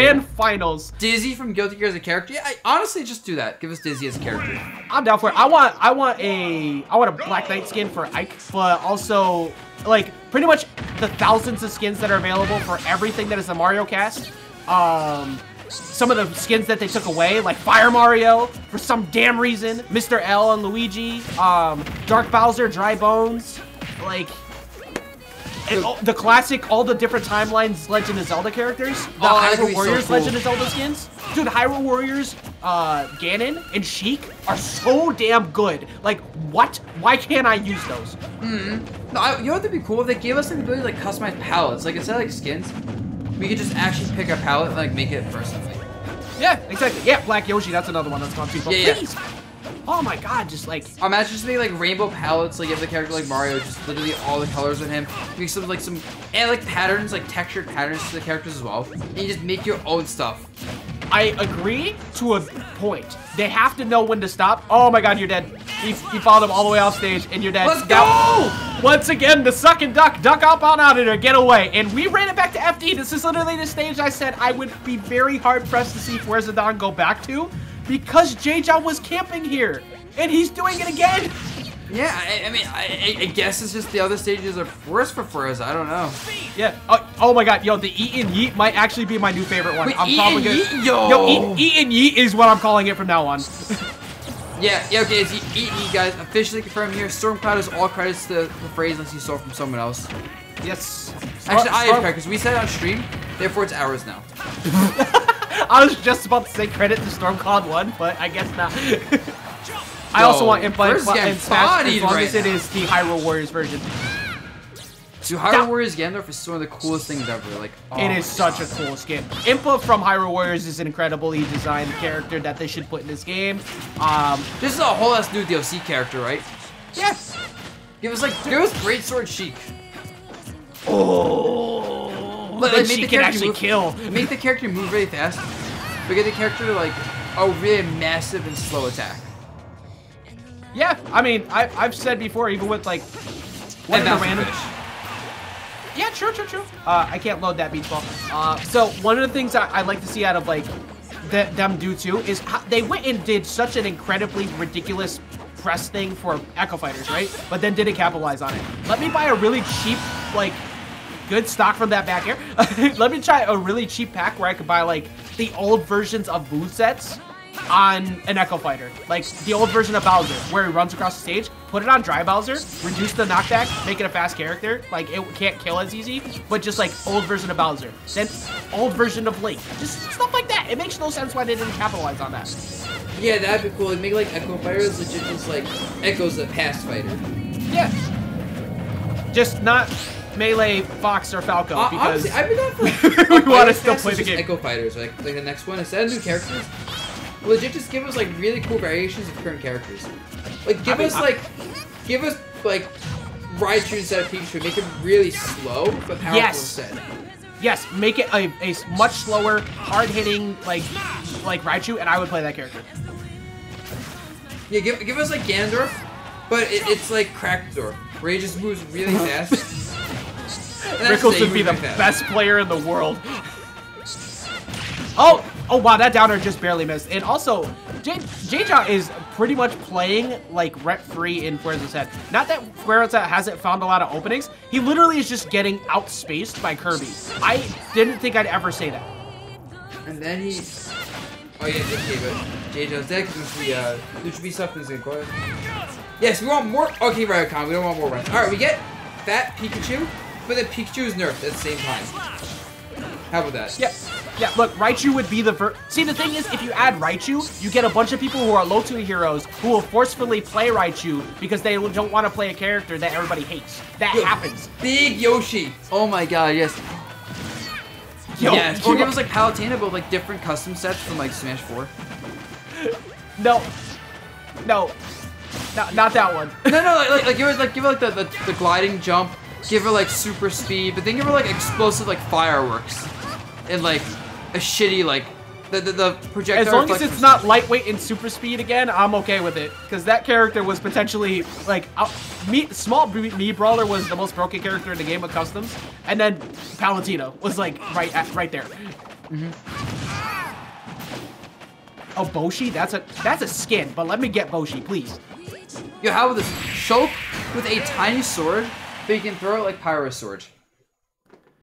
Grand finals. Dizzy from Guilty Gear as a character. Yeah, I, honestly, just do that. Give us Dizzy as a character. I'm down for it. I want I want a I want a Black Knight skin for Ike, but also like pretty much the thousands of skins that are available for everything that is the Mario cast. Um some of the skins that they took away, like Fire Mario, for some damn reason, Mr. L and Luigi, um, Dark Bowser, Dry Bones, like and all- the classic, all the different timelines Legend of Zelda characters, the Oh, Hyrule be so Warriors cool. Legend of Zelda skins. Dude, Hyrule Warriors, uh, Ganon and Sheik are so damn good. Like, what? Why can't I use those? No, I, you know what would be cool if they gave us the ability to like customize palettes. Like instead of like skins, we could just actually pick a palette and like make it personal. Yeah, exactly. Yeah, Black Yoshi, that's another one that's gone too. But Yeah, yeah. please, oh my god, just like oh, Imagine just make like rainbow palettes, like you have the character like Mario, just literally all the colors on him. Make some like some and like patterns, like textured patterns to the characters as well. And you just make your own stuff. I agree to a point. They have to know when to stop. Oh my god, you're dead. He, he followed him all the way off stage, and you're dead. Let's Now- Once again, the suck and duck, duck up on out of there, get away. And we ran it back to FD. This is literally the stage I said I would be very hard pressed to see Fuerza Don go back to because J-John was camping here. And he's doing it again. Yeah, I, I mean, I, I- I guess it's just the other stages are worse for Fuerza. I don't know. Yeah. Oh, oh my god, yo, the Eat and Yeet might actually be my new favorite one. Wait, I'm Eat probably and gonna- Yeet? Yo. Yo, eat, eat and Yeet is what I'm calling it from now on. Yeah, yeah, okay, it's E E guys. Officially confirmed here. Stormcloud is all credits to the phrase unless you stole from someone else. yes. Actually, I am Storm- because we said it on stream. Therefore, it's ours now. I was just about to say credit to Stormcloud 1, but I guess not. I also want Impa in, in Smash as long right as it now. is the Hyrule Warriors version. Dude, Hyrule That- Warriors Gandalf is one of the coolest things ever. Like, oh it is such a gosh. cool skin. Impa from Hyrule Warriors is an incredibly designed character that they should put in this game. Um, This is a whole ass new DLC character, right? yeah. Give us like, give us Great Sword Sheik. Oh, But, then like, make she the can character actually move- kill. Make the character move really fast. But get the character to like a really massive and slow attack. Yeah, I mean, I, I've said before, even with like one of the random. finish. Yeah, true, true, true. Uh, I can't load that beach ball. Uh, so one of the things I, I'd like to see out of like th them do too is how, they went and did such an incredibly ridiculous press thing for Echo Fighters, right? But then didn't capitalize on it. Let me buy a really cheap like good stock from that back here. Let me try a really cheap pack where I could buy like the old versions of move sets on an Echo Fighter. Like the old version of Bowser, where he runs across the stage, put it on Dry Bowser, reduce the knockback, make it a fast character. Like it can't kill as easy, but just like old version of Bowser. Then old version of Link. Just stuff like that. It makes no sense why they didn't capitalize on that. Yeah, that'd be cool. Like, make like Echo Fighters legit just like Echo's a past fighter. Yeah. Just not Melee, Fox, or Falco Uh, because honestly, I've been for like, we want to still play the game. Echo Fighters, like like the next one instead of new characters. Legit, just give us like really cool variations of current characters. Like give I mean, us I- like, give us like Raichu instead of Pikachu. Make him really slow but powerful Yes. instead. Yes, make it a, a much slower, hard-hitting like like Raichu, and I would play that character. Yeah, give give us like Ganondorf, but it, it's like Crackdorf, where he just moves really fast. Rickles would be the best player in the world. Oh, oh wow, that downer just barely missed. And also, J J-Jaw is pretty much playing like rent-free in Fuerza's head. Not that Fuerza hasn't found a lot of openings. He literally is just getting outspaced by Kirby. I didn't think I'd ever say that. And then he. Oh yeah, okay, but J-Jo's dead because the uh, there should be something that's gonna go ahead. Yes, we want more. Okay, right, Con. We don't want more runs. All right, we get Fat Pikachu, but then Pikachu is nerfed at the same time. How about that? Yeah, yeah. Look, Raichu would be the ver- See, the thing is, if you add Raichu, you get a bunch of people who are low tier heroes who will forcefully play Raichu because they don't want to play a character that everybody hates. That Yo, happens. Big Yoshi. Oh my God, yes. Yo, yes. Or you- give us like Palutena, but like different custom sets from like Smash 4. No, no, not, not that one. No, no, like, like, like give her like give her like the, the, the gliding jump, give her like super speed, but then give her like explosive like fireworks, and like a shitty like the the, the projectile. As long as it's not lightweight and super speed again, I'm okay with it. Because that character was potentially like out, me. Small me, brawler was the most broken character in the game of customs, and then Palutena was like right at, right there. Mm-hmm. Oh, Boshi? That's a that's a skin, but let me get Boshi, please. Yo, how about this? Shulk with a tiny sword, but you can throw it like Pyra's sword.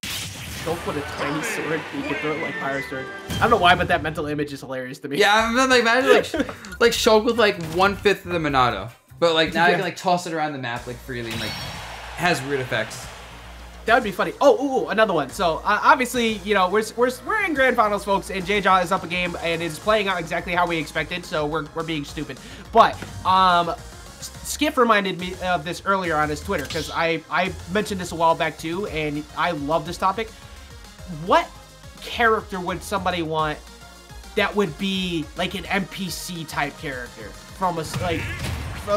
Shulk with a tiny sword, you can throw it like Pyra's sword. I don't know why, but that mental image is hilarious to me. Yeah, I'm like imagine like like Shulk with like one fifth of the Monado, but like now you can like toss it around the map like freely and like has weird effects. That would be funny. Oh, ooh, another one. So uh, obviously, you know, we're, we're, we're in grand finals, folks, and J-Jaw is up a game and is playing out exactly how we expected. So we're, we're being stupid. But um, Skip reminded me of this earlier on his Twitter because I I mentioned this a while back too, and I love this topic. What character would somebody want that would be like an NPC type character from a like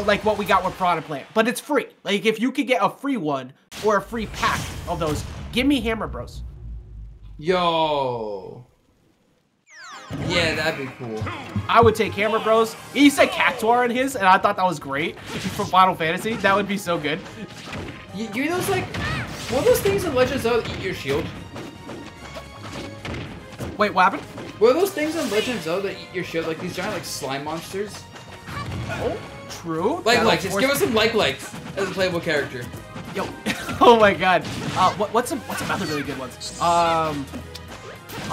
like what we got with Prada Plant, but it's free. Like if you could get a free one or a free pack of those, give me Hammer Bros. Yo. Yeah, that'd be cool. I would take Hammer Bros. He said Cactuar in his, and I thought that was great for Final Fantasy. That would be so good. You, you know those like, what those things in Legend of eat your shield? Wait, what happened? What are those things in Legend of that eat your shield? Like these giant like slime monsters? Oh, true. Like likes, just give us some like likes as a playable character. Yo, oh my god. Uh, what, what's some what's some other really good ones? Um.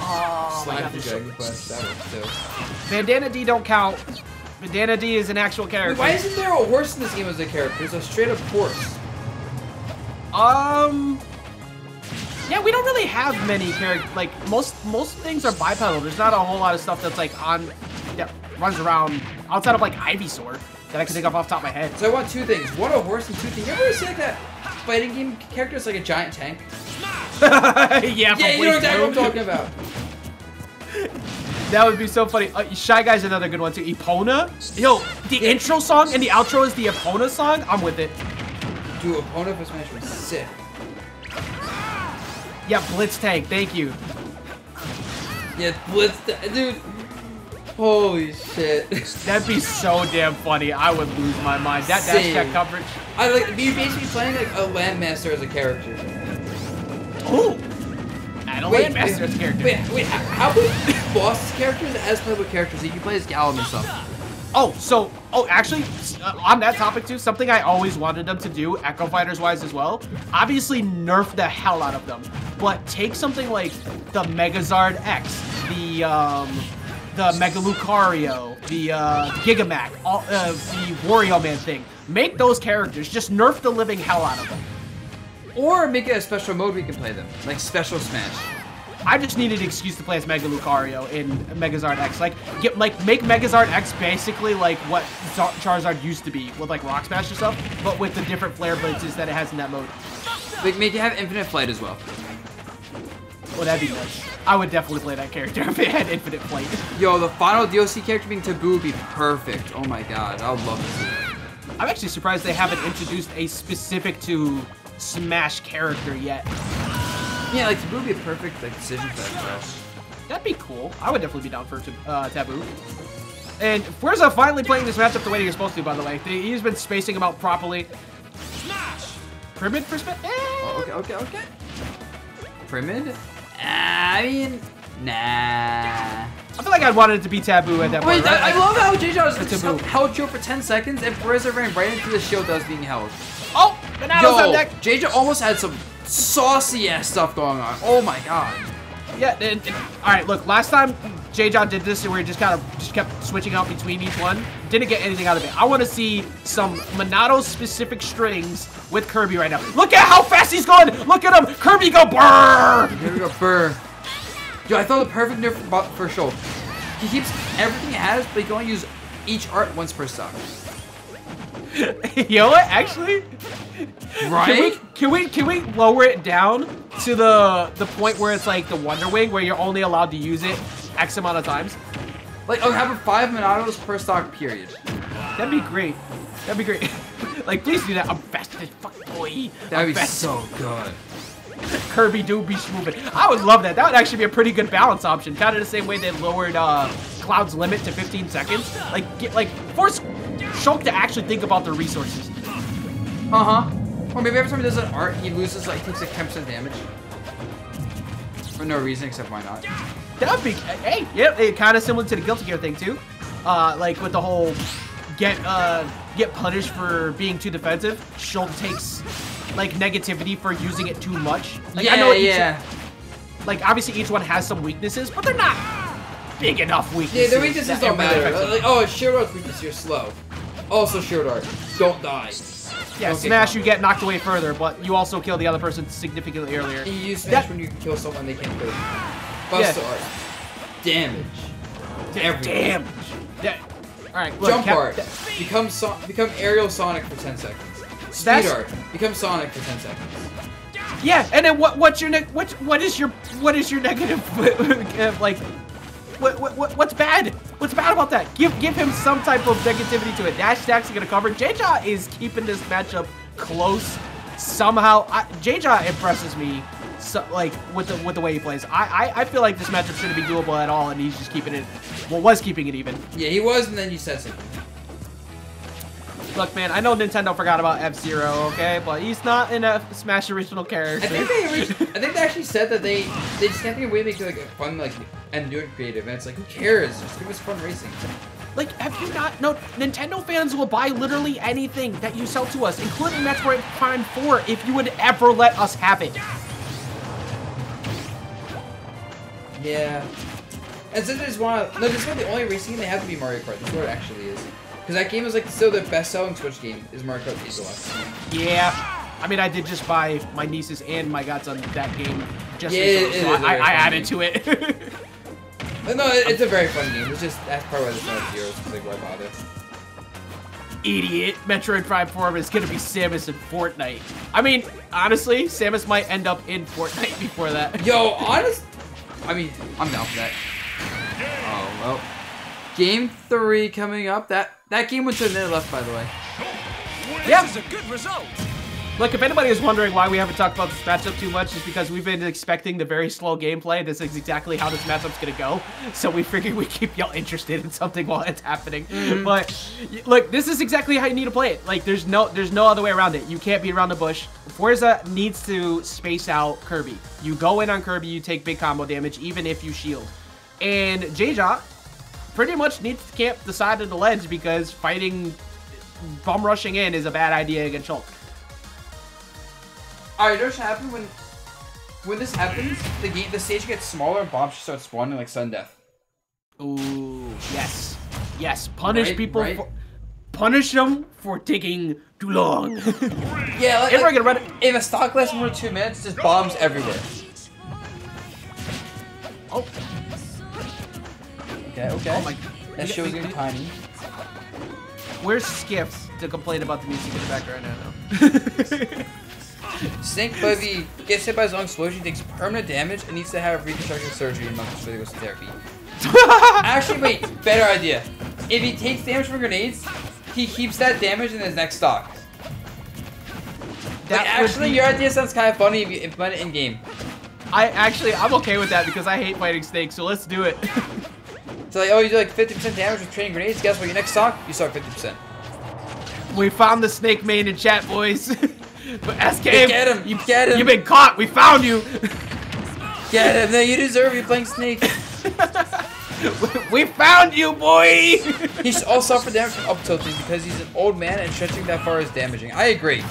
Oh my Slime god, for there's so- Dragon Quest, that one too. Bandana D don't count. Bandana D is an actual Wait, character. why isn't there a horse in this game as a character? There's a straight up horse. Um. Yeah, we don't really have many characters. Like most most things are bipedal. There's not a whole lot of stuff that's like on that runs around outside of like Ivysaur that I can think of off the top of my head. So I want two things. One, a horse and two things. You ever see like that fighting game character is like a giant tank? yeah, Yeah, you know exactly what I'm talking about. That would be so funny. Uh, Shy Guy's another good one too. Epona. Yo, the intro song and the outro is the Epona song. I'm with it. Dude, Epona for Smash was sick. Yeah, Blitzcrank. Thank you. Yeah, Blitz, dude. Holy shit. That'd be so damn funny. I would lose my mind. That dash Same. tech coverage. I like you basically playing like a landmaster as a character. Ooh. And a Landmaster as a character. Wait, wait, how about boss characters as playable characters? That you play as Galleom and stuff. Oh, so, oh, actually, uh, on that topic too, something I always wanted them to do, Echo Fighters wise as well, obviously nerf the hell out of them, but take something like the Megazard X, the, um, the Mega Lucario, the, uh, Gigamac, all, uh, the Wario Man thing. Make those characters, just nerf the living hell out of them. Or make it a special mode we can play them, like special Smash. I just needed an excuse to play as Mega Lucario in Megazard X. Like, get like make Megazard X basically like what Zar- Charizard used to be with like Rock Smash and stuff, but with the different flare blitzes that it has in that mode. Like make it have infinite flight as well. Well, that'd be nice. I would definitely play that character if it had infinite flight. Yo, the final DLC character being Taboo would be perfect. Oh my god, I would love to see it. I'm actually surprised they haven't introduced a specific to Smash character yet. Yeah, like Taboo would be a perfect like decision for that as That'd be cool. I would definitely be down for uh, Taboo. And Fuerza finally playing this matchup the way you're supposed to, by the way. He's been spacing them out properly. Primid for Smash? Oh, okay, okay, okay. Primid? I mean, nah. I feel like I'd wanted it to be taboo at that point. Wait, right? I, I love how J Jaws It's taboo. held shield for 10 seconds and Pereza ran right into the shield that was being held. Oh, Bananas on deck. JJ almost had some saucy ass stuff going on. Oh my god. Yeah. And, and- all right. Look, last time J. John did this, where he just kind of just kept switching out between each one, didn't get anything out of it. I want to see some Monado specific strings with Kirby right now. Look at how fast he's going. Look at him. Kirby go brrr. Here we go, Burr. Yo, I thought the perfect nerf for, for Shulk. He keeps everything he has, but he can only use each art once per stock. you know what? Actually, Right? Can we, can we can we lower it down to the the point where it's like the Wonder Wing, where you're only allowed to use it X amount of times? Like, I'll have five Monados per stock, period. That'd be great. That'd be great. like, please do that. I'm fast as fuck, boy. That'd I'm be fast. so good. Kirby do be moving. I would love that. That would actually be a pretty good balance option. Kind of the same way they lowered uh, Cloud's limit to 15 seconds. Like, get like force Shulk to actually think about their resources. Uh-huh. Or maybe every time he does an art, he loses, like, takes like 10% damage. For no reason, except why not. That would be, hey, yeah, it kind of similar to the Guilty Gear thing too. Uh, like with the whole get uh get punished for being too defensive. Shulk takes like negativity for using it too much. Like yeah, I know each, yeah. like obviously each one has some weaknesses, but they're not big enough weaknesses. Yeah, the weaknesses don't matter. Like, oh, shield art's weakness, you're slow. Also, shield art, don't die. Yeah, Okay, smash, you get knocked away further, but you also kill the other person significantly earlier. You use smash That- when you kill someone they can't kill. Buster art, damage. everything. Damn. All right, look, Jump Cap- art, become so become aerial Sonic for 10 seconds. Speed That's- art, become Sonic for 10 seconds. Yeah, and then what? What's your ne- what? What is your what is your negative? like, what, what what what's bad? What's bad about that? Give give him some type of negativity to it. Dash Dax is gonna cover. J-Jaw is keeping this matchup close somehow. I, J-Jaw impresses me. So, like with the with the way he plays, I, I I feel like this matchup shouldn't be doable at all, and he's just keeping it. Well, was keeping it even. Yeah, he was, and then you said something. Look, man, I know Nintendo forgot about F Zero, okay, but he's not in a Smash original character. I think they, I think they actually said that they they just can't think of a way to make it like fun, like and do it creative. And it's like, who cares? Just give us fun racing. Like, have you not? No, Nintendo fans will buy literally anything that you sell to us, including Metroid Prime 4, if you would ever let us have it. Yeah. And since there's one, no, this is not the only racing game they have to be Mario Kart. That's what it actually is. Because that game is like still the best-selling Switch game is Mario Kart 8 Deluxe. Yeah. I mean, I did just buy my nieces and my godson that game just Yeah, recently, it so a I, I, added game. to it. No, it, it's a very fun game. It's just that's probably why there's no zeros. It's like why bother? Idiot. Metroid Prime 4 is gonna be Samus in Fortnite. I mean, honestly, Samus might end up in Fortnite before that. Yo, honest. I mean, I'm down for that. Oh well. Game three coming up. That that game went to a minute left, by the way. This is a good result. Look, if anybody is wondering why we haven't talked about this matchup too much, is because we've been expecting the very slow gameplay. This is exactly how this matchup's gonna go. So we figured we keep y'all interested in something while it's happening. Mm-hmm. But look, this is exactly how you need to play it. Like, there's no, there's no other way around it. You can't beat around the bush. Fuerza needs to space out Kirby. You go in on Kirby, you take big combo damage, even if you shield. And J-Jaw pretty much needs to camp the side of the ledge because fighting, bum rushing in is a bad idea against Shulk. Alright, you know what should happen when when this happens? Mm. The game, the stage gets smaller and bombs should start spawning like sudden death. Ooh, yes. Yes, punish Right, people right. for punish them for taking too long. Yeah, like, If we're like gonna run if a stock lasts more than two minutes, just bombs everywhere. Oh, Okay, okay. oh my that shit was gonna tiny. Where's Skiff to complain about the music in the background right now? Snake Bevy gets hit by his own explosion, takes permanent damage, and needs to have reconstructive surgery and months before he goes to therapy. Actually, wait, better idea. If he takes damage from grenades, he keeps that damage in his next stock. That like, actually, be- your idea sounds kind of funny if you implement it in game. I actually I'm okay with that because I hate fighting snakes, so let's do it. So like, oh, you do like 50% damage with training grenades. Guess what? Your next stock, you start 50%. we found the snake main in chat, boys. but SK, Get him, you get him. You've been caught. We found you. Get him! No, you deserve. You're playing Snake. we found you, boy. He should all suffer damage from up tilting because he's an old man and stretching that far is damaging. I agree.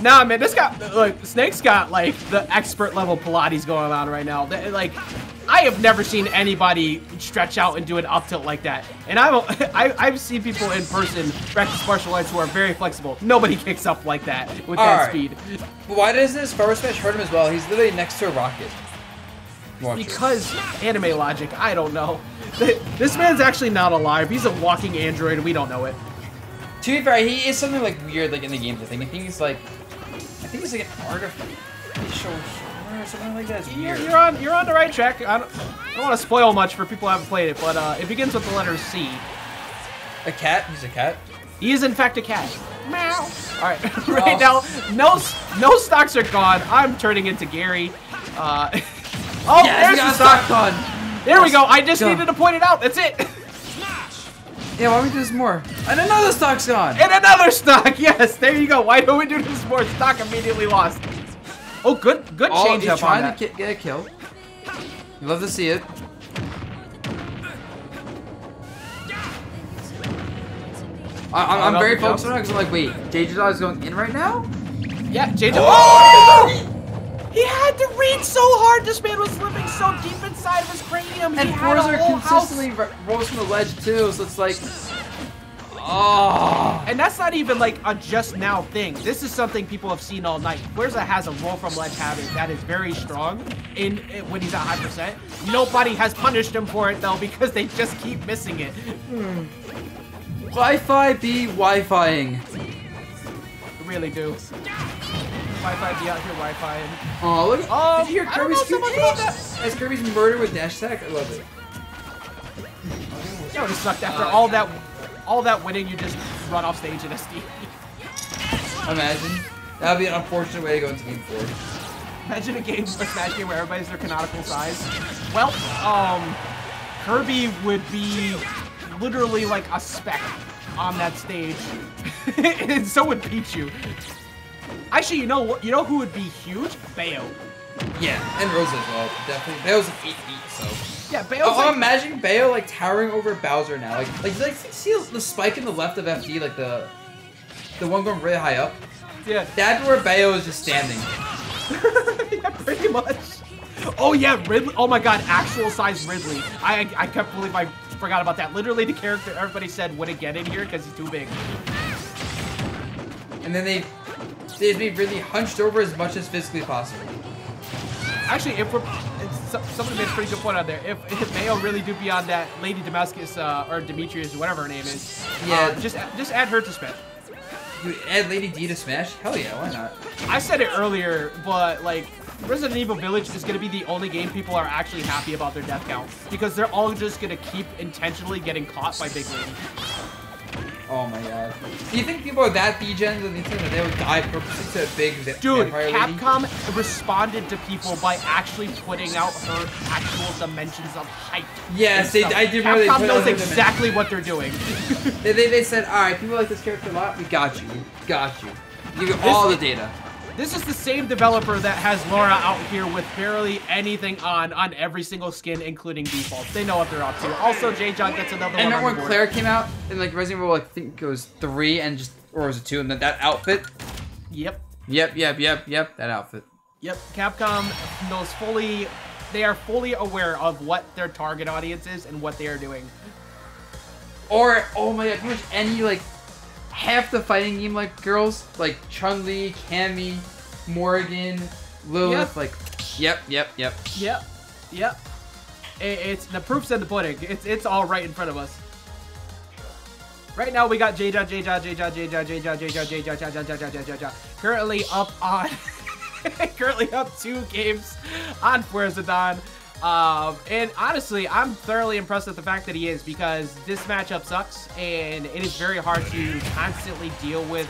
Nah, man, this got look. Snake's got like the expert level Pilates going on right now. Like, I have never seen anybody stretch out and do an up tilt like that. And I've I, I've seen people in person practice martial arts who are very flexible. Nobody kicks up like that with that Alright. speed. But why doesn't his forward smash hurt him as well? He's literally next to a rocket. Launcher. Because anime logic, I don't know. This man's actually not alive. He's a walking android, and we don't know it. To be fair, he is something like weird like in the games. I think. I think he's like, I think he's like an artificial or something like that. You're, you're on you're on the right track. I don't, I don't want to spoil much for people who haven't played it, but uh, it begins with the letter C. A cat? He's a cat. He is in fact a cat. Meow. All right, right Oh. now, no no stocks are gone. I'm turning into Gary. Uh, oh, there's the stock. gone. There we go. I just Go. needed to point it out. That's it. Yeah, why don't we do this more? And another stock's gone. and another stock. Yes, there you go. Why don't we do this more? Stock immediately lost. Oh, good, good oh, change up on that. He's trying to get a kill. You love to see it. I, am oh, very focused on that because I'm like, wait, JJ is going in right now? Yeah, JJ. Oh! oh! He had to read so hard. This man was living so deep inside of his cranium. And he Fuerza consistently rolls from the ledge too, so it's like oh. And that's not even like a just now thing. This is something people have seen all night. Fuerza has a roll from ledge habit that is very strong in, in- when he's at high percent. Nobody has punished him for it though because they just keep missing it. Wi-Fi be Wi-Fiing. Really do. Wi-Fi be out here Wi-Fi. And... Oh, look! Um, Did you hear I don't know Kirby's about. As Kirby's murder with dash attack, I love it. That would have sucked after all that, all that winning. You just run off stage in SD. Imagine. That would be an unfortunate way to go into game four. Imagine a game, a Smash game where everybody's their canonical size. Well, um, Kirby would be literally like a speck on that stage, and so would Pichu. Actually, you know what? You know who would be huge? Bayo. Yeah, and Rosa as well. Definitely. Bayo's an 8 feet, so. Yeah, Bayo's oh, oh, like, imagine Bayo like towering over Bowser now. Like, like, like, see the spike in the left of FD, like the, the one going really high up. yeah, That's where Bayo is just standing. yeah, pretty much. Oh yeah, Ridley. Oh my God, actual size Ridley. I I can't believe I forgot about that. Literally, the character everybody said wouldn't get in here because he's too big. And then they, they'd be really hunched over as much as physically possible. Actually, if we're so- somebody made a pretty good point out there. If, if Mayo really do be on that Lady Damascus uh, or Demetrius, whatever her name is, Yeah. uh, just just add her to Smash. You add Lady D to Smash? Hell yeah, why not? I said it earlier, but like Resident Evil Village is gonna be the only game people are actually happy about their death count because they're all just gonna keep intentionally getting caught by Big Lady. Oh my god. Do you think people are that degen that they think that they would die purposely to a big Dude, vampire lady? Capcom responded to people by actually putting out her actual dimensions of height. Yes, they- I did remember Capcom knows out her dimensions. exactly what they're doing. They, they, they said, alright, people like this character a lot, we got you. We got you. You get all the data. This is the same developer that has Laura out here with barely anything on on every single skin, including defaults. They know what they're up to. Also, J. John gets another And one remember on when. Claire came out, and like Resident Evil, I think it was 3 and just, or was it 2, and then that outfit? Yep, Yep, yep, yep, yep, that outfit. yep. Capcom knows fully. They are fully aware of what their target audience is and what they are doing. Or, oh my god, pretty much any, like, half the fighting game, like, girls, like Chun-Li, Cammy, Morgan, Lilith, Yep. like, yep, yep, yep. Yep, yep. I- it's the proof's in the pudding. It's it's all right in front of us. Right now we got J-Ja, J-Ja, J-Ja, J-Ja, J-Ja, J-Ja, J-Ja, J-Ja, J-Ja, J-Ja, J-Ja, currently up on, currently up two games on Fuerza Don. Um, and honestly, I'm thoroughly impressed with the fact that he is because this matchup sucks and it is very hard to constantly deal with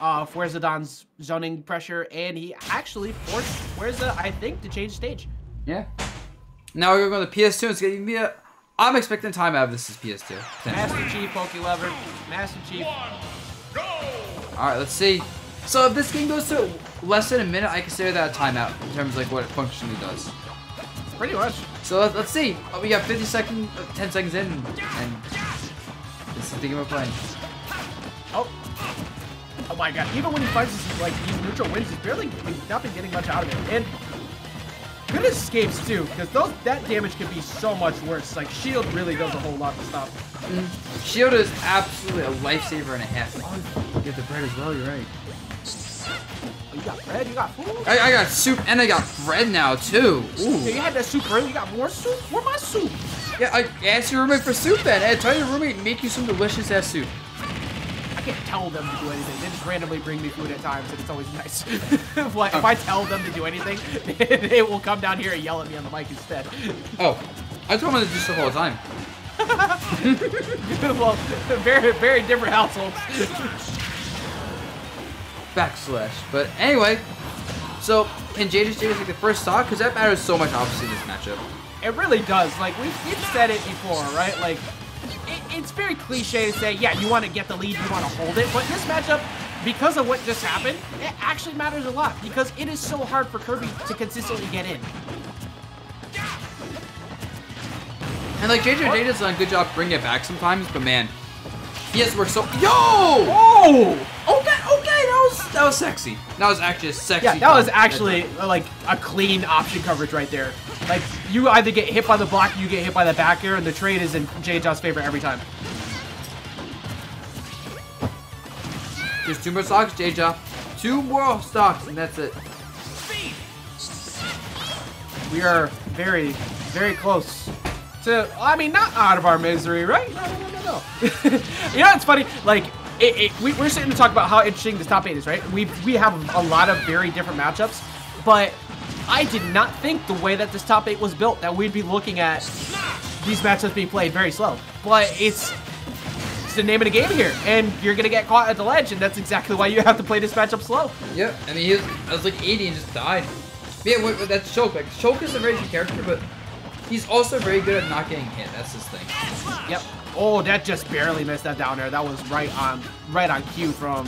uh, Fuerza Don's zoning pressure. And he actually forced Fuerza, I think, to change stage. Yeah. Now we're going to go to PS2. It's gonna be a. I'm expecting time out of this is PS2. Master Chief, Pokey Lover, Master Chief. All right, let's see. So if this game goes to less than a minute, I consider that a timeout in terms of like what it functionally does. Pretty much. So let's, let's see. Oh, we got 50 seconds, uh, 10 seconds in, and this is the game we're playing. Oh. Oh my god. Even when he finds his, like, these neutral wins, he's barely he's not been getting much out of it. And good escapes, too, because those that damage can be so much worse. Like, shield really does a whole lot to stop. Shield is absolutely a lifesaver and a half. Oh, get the bread as well. You're right. You got bread, you got food. I, I got soup and I got bread now too. Yeah, you had that soup earlier, you got more soup? Where my soup? Yeah, I asked your roommate for soup then. Hey, tell your roommate make you some delicious ass soup. I can't tell them to do anything. They just randomly bring me food at times, and it's always nice. if, like, if I tell them to do anything, they will come down here and yell at me on the mic instead. Oh, I told them to do stuff all the time. well, very, very different households. Backslash. But anyway, so can JJ Davis take the first stock? Because that matters so much, obviously, in this matchup. It really does. Like we've, we've said it before, right? Like it, it's very cliche to say, yeah, you want to get the lead, you want to hold it, but this matchup, because of what just happened, it actually matters a lot because it is so hard for Kirby to consistently get in. And like JJ Data's done a good job bringing it back sometimes, but man, he has worked so. Yo! Oh! Okay, was that was sexy. That was actually a sexy. Yeah, that was actually like a clean option coverage right there. Like you either get hit by the block, you get hit by the back air, and the trade is in Jay favor every time. Just two more stocks, J-Jaw. Two more stocks, and that's it. We are very, very close to. I mean, not out of our misery, right? No, no, no, no, no. you know, it's funny. Like, it, it, we, we're sitting to talk about how interesting this top eight is, right? We we have a lot of very different matchups, but I did not think the way that this top eight was built that we'd be looking at these matchups being played very slow. But it's it's the name of the game here, and you're gonna get caught at the ledge, and that's exactly why you have to play this matchup slow. Yep, I mean, he was, I was like 80 and just died. But yeah, wait, wait, that's Shulk. Like, Shulk is a very good character, but he's also very good at not getting hit. That's his thing. Yep. Oh, that just barely missed that down there. That was right on, right on cue from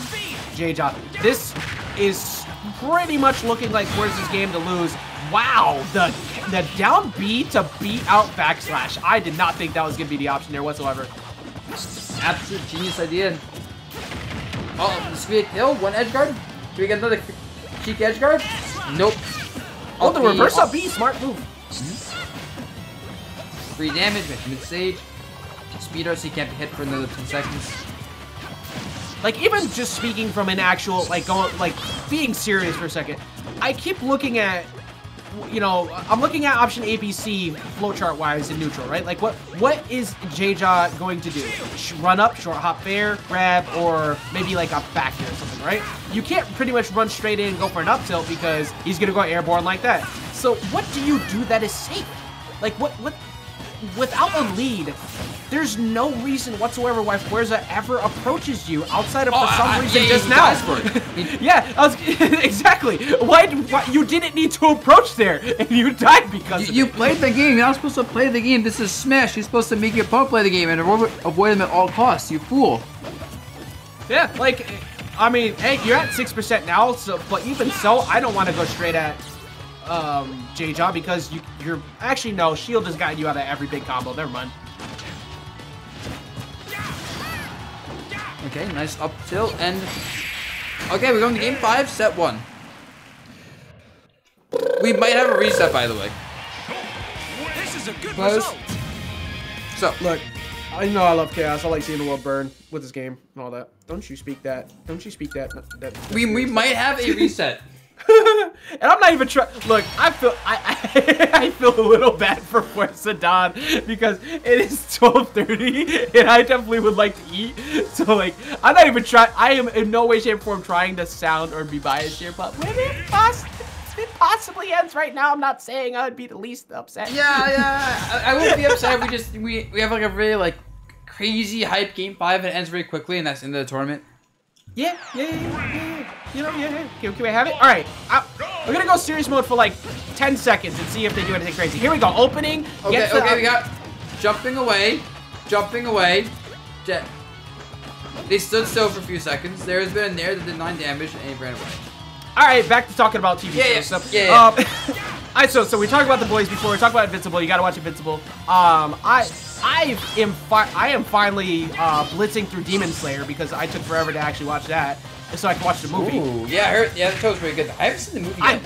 J Jaw. This is pretty much looking like where's this game to lose. Wow, the the down B to beat out backslash. I did not think that was gonna be the option there whatsoever. Absolute genius idea. Oh, this could be a kill. One edge guard. Do we get another cheek edge guard? Nope. Oh, the reverse up B, smart move. Free damage mid stage. Speeder so he can't be hit for another 10 seconds. Like even just speaking from an actual like going like being serious for a second, I keep looking at you know I'm looking at option ABC flowchart wise in neutral, right? Like what what is J-Jaw going to do? Run up, short hop fair, grab, or maybe like a back here or something, right? You can't pretty much run straight in and go for an up tilt because he's gonna go airborne like that. So what do you do that is safe? Like what what without a lead, there's no reason whatsoever why Fuerza ever approaches you outside of oh, for Oh, some I- reason yeah, just he now. dies for it. He- yeah, I was exactly. Why, why you didn't need to approach there and you died because You, of you it. played the game. You're not supposed to play the game. This is Smash. You're supposed to make your opponent play the game and avoid, avoid them at all costs. You fool. Yeah, like I mean, hey, you're at six percent now, so but even so, I don't want to go straight at um J-Jaw because you you're actually no, shield has gotten you out of every big combo. Never mind. Okay, nice up tilt and okay, we're going to game five, set one. We might have a reset, by the way. This is a good Buzz. result. So Look, I know I love chaos. I like seeing the world burn with this game and all that. Don't you speak that? Don't you speak that? that we we might have a reset. and I'm not even trying. Look, I feel I, I I feel a little bad for Fuerza Don because it is 12:30 and I definitely would like to eat. So like, I'm not even trying. I am in no way, shape, or form trying to sound or be biased here. But when it, poss- it possibly ends right now, I'm not saying I'd be the least upset. Yeah, yeah. I, I won't be upset if we just we we have like a really like crazy hype game five and it ends very quickly and that's the end of the tournament. Yeah, yeah, yeah, yeah. You know, yeah, yeah. Can, can we have it? All right. I, we're gonna go serious mode for like 10 seconds and see if they do anything crazy. Here we go. Opening. Okay, gets the- okay, we got jumping away, jumping away. Jet. They stood still for a few seconds. There has been a nair that did 9 damage and he ran away. All right, back to talking about TV Yeah, yeah, shows. yeah, yeah. Um, all right, so so we talked about the boys before. We talked about Invincible. You got to watch Invincible. Um, I I am fi- I am finally uh, blitzing through Demon Slayer because I took forever to actually watch that, so I can watch the movie. Ooh, yeah, I heard, yeah, the show's pretty good. I haven't seen the movie I yet.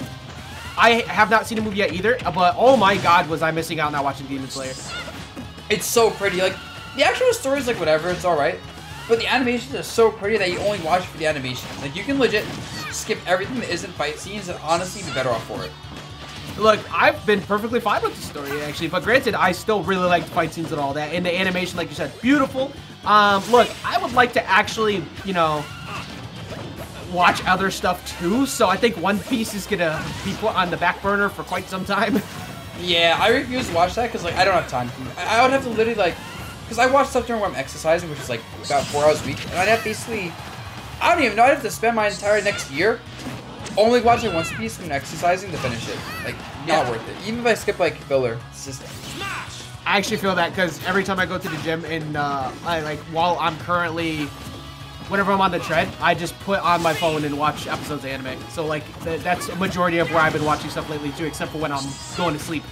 I have not seen the movie yet either, but oh my god, was I missing out not watching Demon Slayer? It's so pretty. Like, the actual story's like whatever, it's alright. But the animations are so pretty that you only watch for the animation. Like, you can legit skip everything that isn't fight scenes and honestly be better off for it. Look, I've been perfectly fine with the story actually, but granted, I still really like the fight scenes and all that, and the animation, like you said, beautiful. Um, look, I would like to actually, you know, watch other stuff too. So I think One Piece is gonna be put on the back burner for quite some time. Yeah, I refuse to watch that because like I don't have time. I, would have to literally like, because I watch stuff during when I'm exercising, which is like about four hours a week, and I'd have basically, I don't even know. I'd have to spend my entire next year only watching One Piece when exercising to finish it. Like, not Yeah. worth it. Even if I skip like filler, it's just. I actually feel that because every time I go to the gym and uh, I like while I'm currently, whenever I'm on the tread, I just put on my phone and watch episodes of anime. So like th- that's a majority of where I've been watching stuff lately too, except for when I'm going to sleep.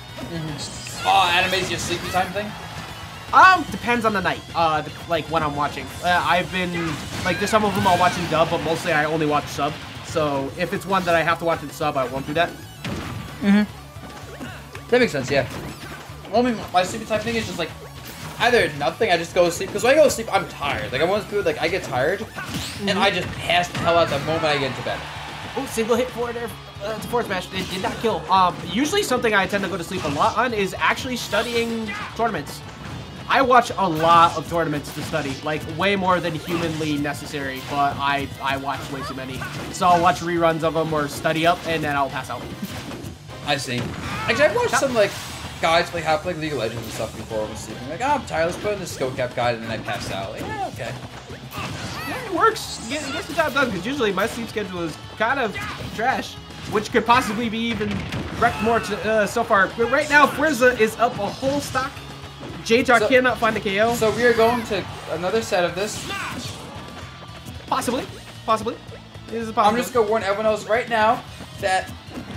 Oh, anime's your sleepy time thing. Um, depends on the night. Uh, th- like when I'm watching. Uh, I've been like there's some of them I'll watch in dub, but mostly I only watch sub. So if it's one that I have to watch in sub, I won't do that. Mm-hmm. That makes sense, yeah. Well, I mean, my sleepy time thing is just like either nothing, I just go to sleep. Because when I go to sleep, I'm tired. Like, I want do like, I get tired, and I just pass the hell out the moment I get into bed. Oh, single hit forward air uh, forward smash. It did not kill. Um, usually something I tend to go to sleep a lot on is actually studying tournaments. I watch a lot of tournaments to study, like way more than humanly necessary, but I, I watch way too many. So I'll watch reruns of them or study up, and then I'll pass out. I see. Actually, I've watched some, like, guides play how to play League of Legends and stuff before I was sleeping. Like, oh, I'm tired, let's put in the skill cap guide, and then I pass out. Like, yeah, okay. Yeah, it works. Get, you get the job done, because usually my sleep schedule is kind of trash, which could possibly be even wrecked more to, uh, so far. But right now, Frieza is up a whole stock. J-Jar So- cannot find the KO. So we are going to another set of this. Possibly. Possibly. It is a I'm just gonna warn everyone else right now that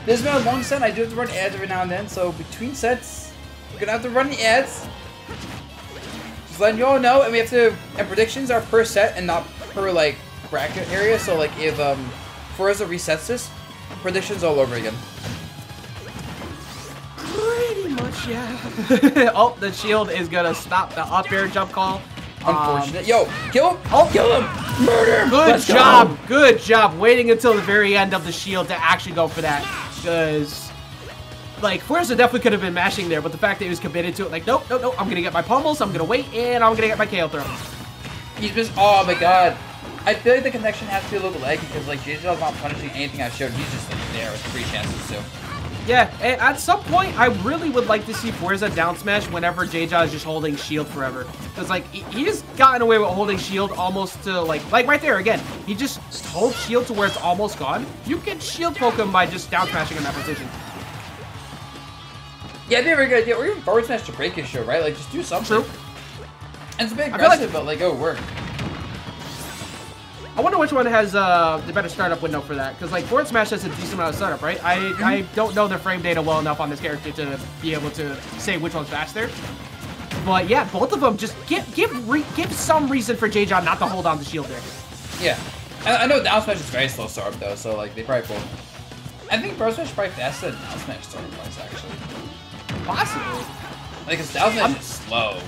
this been a long set. I do have to run ads every now and then, so between sets, we're gonna have to run the ads. Just letting you all know, and we have to. And predictions are per set and not per like bracket area. So like if um Fuerza resets this, predictions all over again. Pretty much, yeah. oh, the shield is gonna stop the up air jump call. Um, Unfortunate. Yo, kill him! Oh. kill him! Murder him! good Let's go. job. Good job. Waiting until the very end of the shield to actually go for that. Because, like, Fuerza definitely could have been mashing there, but the fact that he was committed to it, like, nope, nope, nope, I'm gonna get my pummels, I'm gonna wait, and I'm gonna get my KO throw. He's just. Oh my god. I feel like the connection has to be a little laggy because like JJ's not punishing anything I showed. He's just like there with three chances too. Yeah, at some point, I really would like to see Fuerza down smash whenever J-Jaw is just holding shield forever. Because, like, he, he just gotten away with holding shield almost to, like, like right there, again. He just holds shield to where it's almost gone. You can shield poke him by just down smashing in that position. Yeah, it'd be a very good idea. Or even forward smash to break his shield, right? Like just do something. True. And it's a bit feel like- aggressive, but like, oh, work. I wonder which one has uh, the better startup window for that. Because, like, forward smash has a decent amount of startup, right? I, I don't know the frame data well enough on this character to be able to say which one's faster. But, yeah, both of them just give give re give some reason for J-Jaw not to hold on to shield there. Yeah. I, I know down smash is very slow startup though, so like they probably both. I think forward smash is probably faster than down smash startup wise actually. Possibly. Like, cause down smash is slow.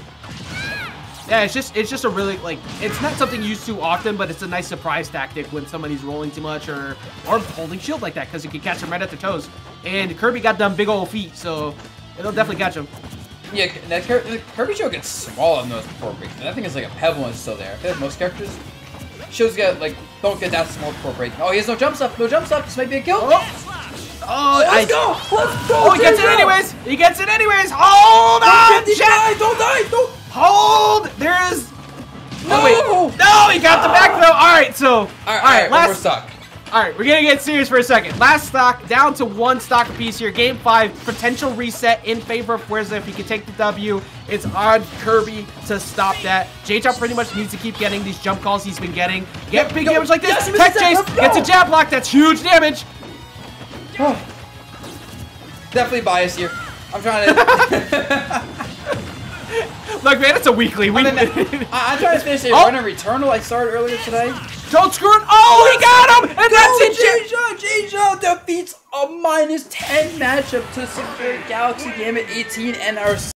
Yeah, it's just it's just a really like it's not something used too often, but it's a nice surprise tactic when somebody's rolling too much or or holding shield like that because you can catch them right at their toes. And Kirby got them big old feet, so it'll definitely catch them. Yeah, that Kir- the Kirby show gets smaller than those before breaking. That thing is like a pebble and it's still there. I feel like most characters shows get like don't get that small breaking. Oh, he has no jump up, no jump up. This might be a kill. Oh, oh, oh I- Let's go! Let's go! Oh, he gets it anyways. He gets it anyways. Hold on, die! Don't die! Don't! Hold. There is. No! Oh wait. No, he got the back though. All right, so All right, all right, last we're stuck. All right, we're gonna get serious for a second. Last stock down to one stock apiece here. Game five, potential reset in favor of Fuerza. If he can take the W, it's on Kirby to stop that. J-Chop pretty much needs to keep getting these jump calls he's been getting. Get big go. damage like this. Yes, Tech chase Let's gets a jab block. That's huge damage. Definitely biased here. I'm trying to. Look, man, it's a weekly. We, I mean, I, I'm trying to finish a Oh. Returnal I started earlier today. don't screw it. Oh, he got him, and that's it. Jab- J-Jaw defeats a minus 10 matchup to secure Galaxy Game at 18 and our